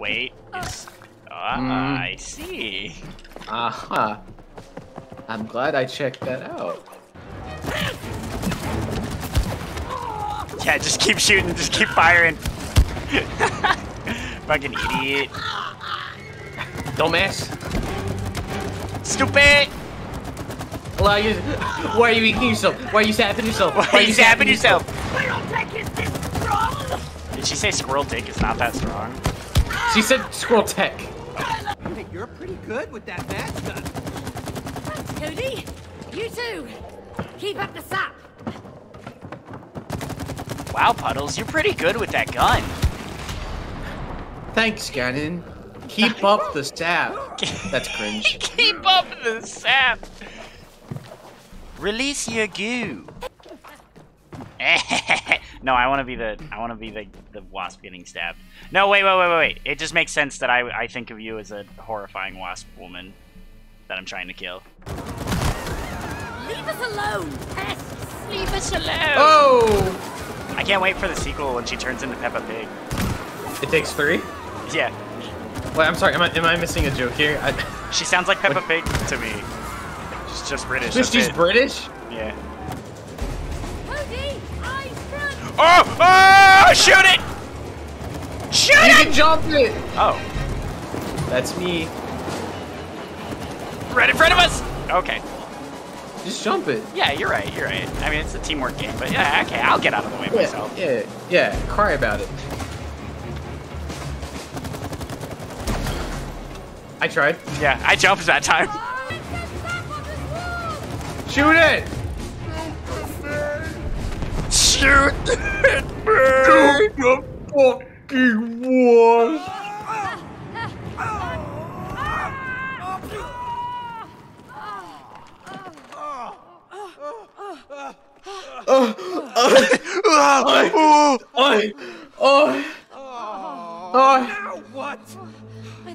Wait. Is... Ah, mm. I see. Uh-huh. I'm glad I checked that out. Yeah, just keep shooting, just keep firing. Fucking idiot. Dumbass. Stupid! Why are you, why are you eating yourself? Why are you zapping yourself? Why, are you zapping yourself? Did she say squirrel dick is not that strong? She said squirrel tech. Hey, you're pretty good with that match gun. Thanks, Cody. You too. Keep up the sap. Wow, Puddles, you're pretty good with that gun. Thanks, Gannon. Keep up the sap. That's cringe. Keep up the sap. Release your goo. no, I want to be the I want to be the the wasp getting stabbed. No, wait, wait, wait, wait, wait. It just makes sense that I I think of you as a horrifying wasp woman that I'm trying to kill. Leave us alone, pests. Leave us alone. Oh! I can't wait for the sequel when she turns into Peppa Pig. It takes three. Yeah. Wait, I'm sorry. Am I am I missing a joke here? I... She sounds like Peppa Pig to me. She's just British. Just she's. British? Yeah. Oh! Oh! Shoot it! Shoot you it! You can jump it! Oh. That's me. Right in front of us! Okay. Just jump it. Yeah, you're right, you're right. I mean, it's a teamwork game, but yeah, okay, I'll get out of the way yeah, myself. Yeah, yeah, cry about it. I tried. Yeah, I jumped that time. Shoot it! Shoot it, man! the fucking was! Oh, oh, oh, oh, oh, what?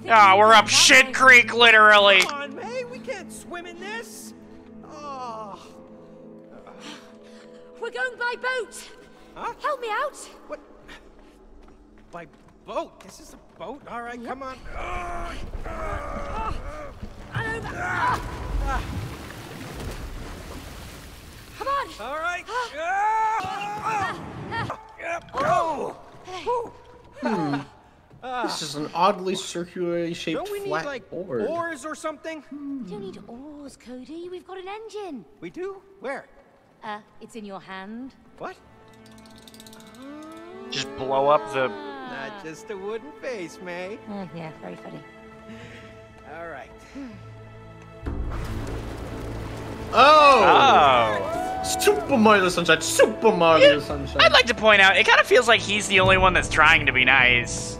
Ah, we're up shit creek, literally. Come on, May, we can't swim in this. We're going by boat. Huh? Help me out. What? By boat? This is a boat? All right, yep. come on. Uh, uh, uh, Come on! All right. oh! Hmm. this is an oddly circularly shaped Don't we flat need, like, board. oars or something? We don't need oars, Cody. We've got an engine. We do? Where? Uh, it's in your hand. What? Just blow up the... Not just a wooden face, May. Uh, yeah, very funny. All right. Oh! Oh! Super Mario Sunshine, Super Mario yeah, Sunshine. I'd like to point out, it kind of feels like he's the only one that's trying to be nice.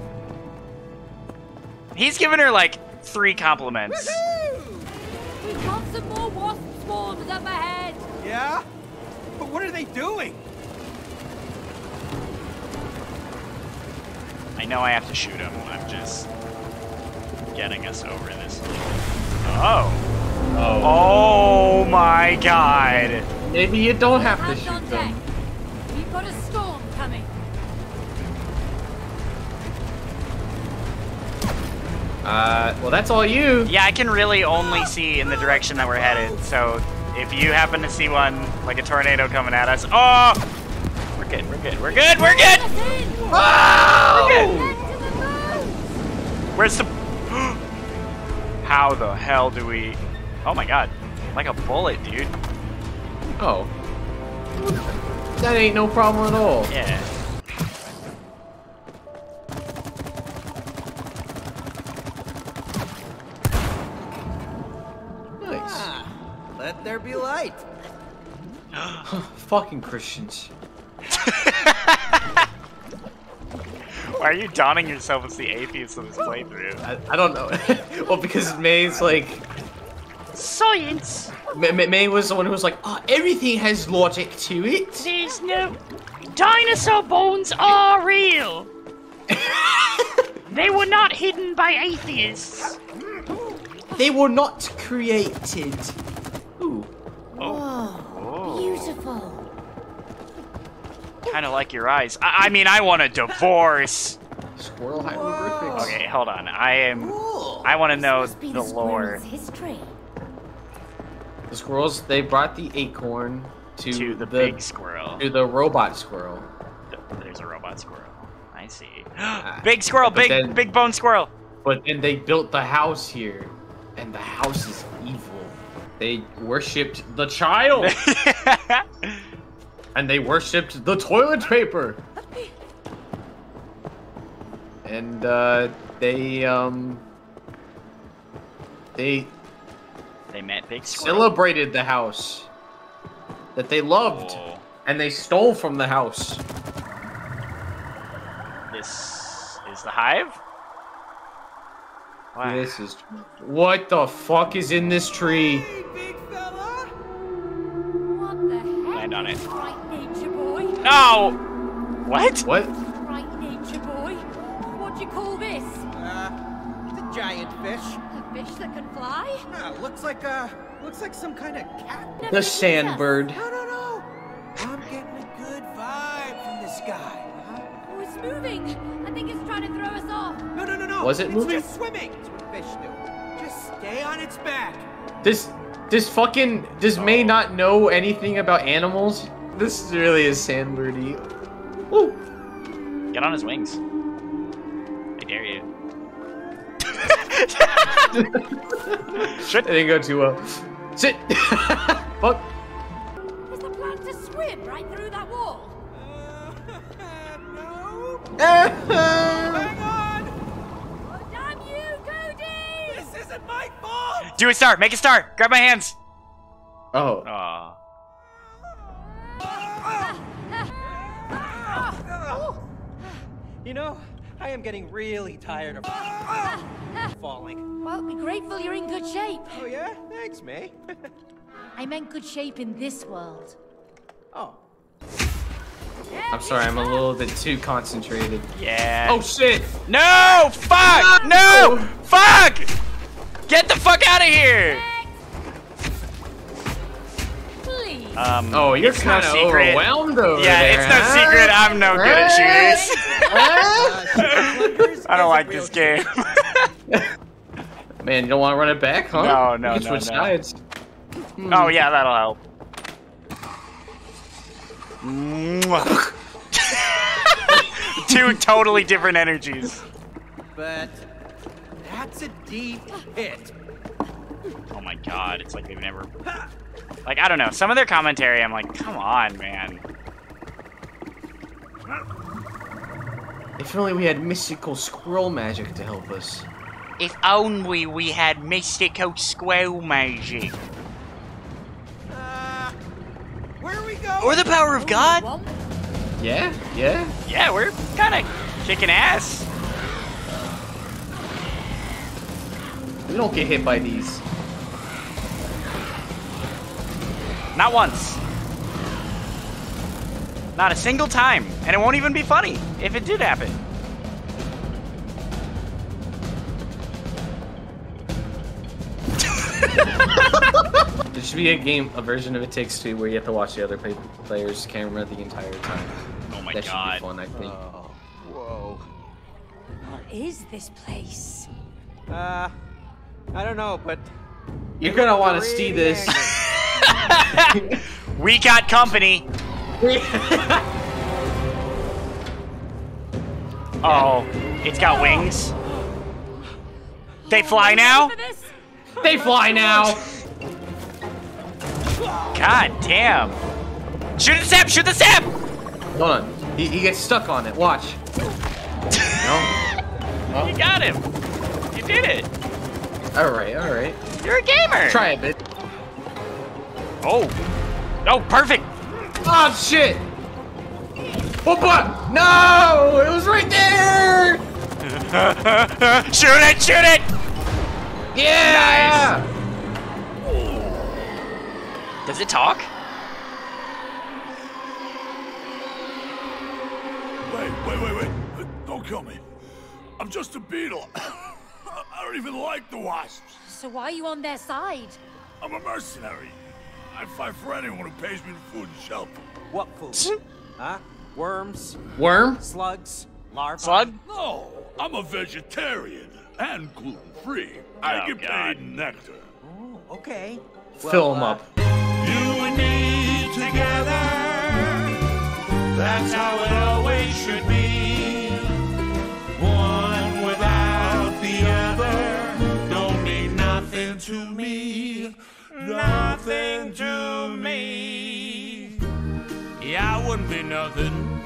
He's giving her, like, three compliments. We've got some more wasp swarms up ahead. Yeah? But what are they doing? I know I have to shoot him. I'm just getting us over this. Oh. Oh. Oh my god. Maybe you don't have Hands to shoot them. deck. We've got a storm coming. Uh, well, that's all you. Yeah, I can really only see in the direction that we're headed. So if you happen to see one, like a tornado coming at us, oh! We're good, we're good, we're good, we're good! Oh! We're good. Where's the... How the hell do we... Oh my god. Like a bullet, dude. Oh. That ain't no problem at all. Yeah. Let there be light. Fucking Christians. Why are you donning yourself as the atheist of this playthrough? I, I don't know. well, because May's like... Science! May, May was the one who was like, oh, everything has logic to it. There's no... Dinosaur bones are real! they were not hidden by atheists! They were not created. Kind of like your eyes. I, I mean, I want a divorce. Squirrel hieroglyphics. Okay, hold on. I am. Cool. I want to know Must the lore history. The squirrels, they brought the acorn to, to the, big squirrel. to the robot squirrel. There's a robot squirrel. I see. Ah, big squirrel, but big then- big bone squirrel. But then they built the house here, and the house is evil. They worshipped the child, and they worshipped the toilet paper. And uh, they um, they they met big squirrel. celebrated the house that they loved, Oh, and they stole from the house. this is the hive. Wow. This is what the fuck is in this tree? Land on it. Right, nature boy. No. What? What? Right, nature boy. What do you call this? Uh, it's a giant fish. A fish that can fly? Ah, looks like uh, looks like some kind of cat. Never The seen us. sandbird. No, no, no. I'm getting a good vibe from this guy. Huh? Oh, it's moving. I think it's trying to throw us off. No, no, no, no. Was it it's moving? just swimming. That's what fish do. Just stay on its back. This this fucking does May not know anything about animals? This really is sandbirdy. Woo. Get on his wings. I dare you. Shit. It didn't go too well. Sit. Fuck. Is the plan to swim right through that wall? Uh, no. Hang on. Oh, damn you, Cody! This isn't my fault. Do a star. Make a star. Grab my hands. Oh. Aw. You know, I am getting really tired of falling. Well, be grateful you're in good shape. Oh yeah? Thanks, May. I meant good shape in this world. oh. I'm sorry, I'm a little bit too concentrated. Yeah. Oh shit! No! Fuck! No! Fuck! Get the fuck out of here! Um, Oh, you're it's no kind of secret. overwhelmed over Yeah, there. it's no huh? secret. I'm no good at shooters. I don't like this game. Man, you don't want to run it back, huh? No, no, you can no, switch no. sides. oh yeah, that'll help. Two totally different energies. But that's a deep hit. Oh my god, it's like they've never. Like, I don't know. Some of their commentary, I'm like, come on, man. If only we had mystical squirrel magic to help us. If only we had mystical squirrel magic. Uh, where are we going? Or the power of God. Yeah? Yeah? Yeah, we're kind of kicking ass. We don't get hit by these. Not once. Not a single time. And it won't even be funny if it did happen. There should be a game, a version of It Takes Two, where you have to watch the other play- player's camera the entire time. Oh my that should be fun, I think. Oh, whoa. What is this place? Uh, I don't know, but You're gonna want to see pretty this. angry. We got company. Oh, it's got wings. They fly now? They fly now. God damn. Shoot the sap! Shoot the sap! Hold on. He, he gets stuck on it. Watch. no. You got him. You did it. All right. All right. You're a gamer. Try a bit. Oh. Oh, perfect. Oh shit! Oh, but no! It was right there! shoot it! Shoot it! Yeah! Does it talk? Wait, wait, wait, wait. Don't kill me. I'm just a beetle. I don't even like the wasps. So why are you on their side? I'm a mercenary. I fight for anyone who pays me food and shelter. What food? huh? Worms? Worm? Slugs? larvae? Slug? No, I'm a vegetarian and gluten free. I Oh, get God. paid nectar. Oh, okay. Fill him uh, up. You and me together. That's how it Nothing to me. Yeah, I wouldn't be nothing